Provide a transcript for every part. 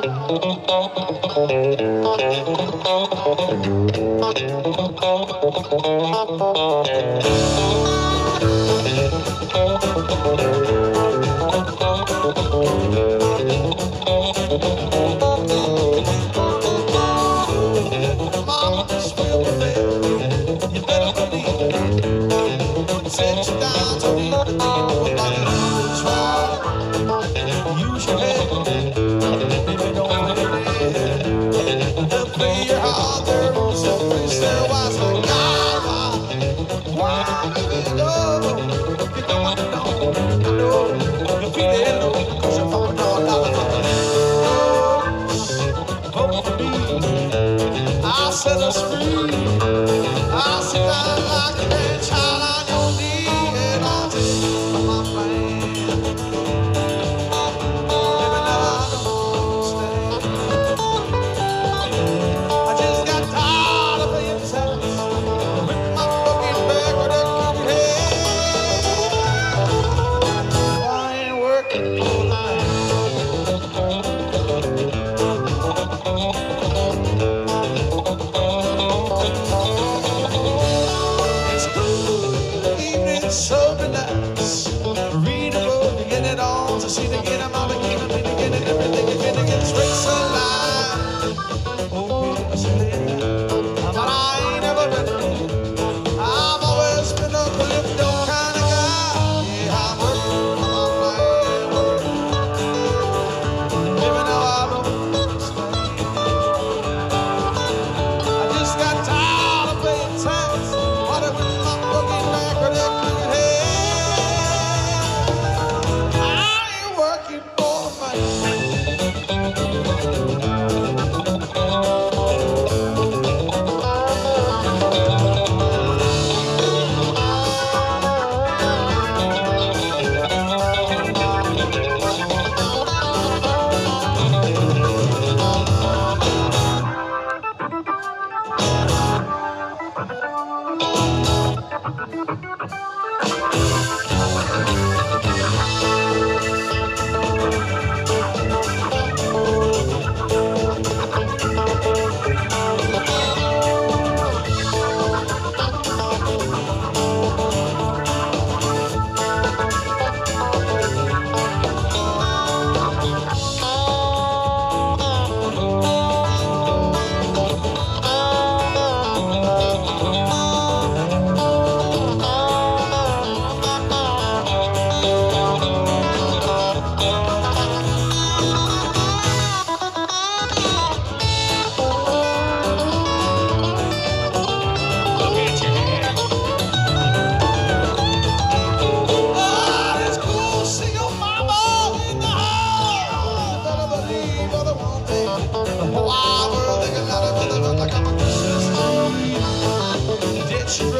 Mama, much.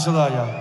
谢谢大家。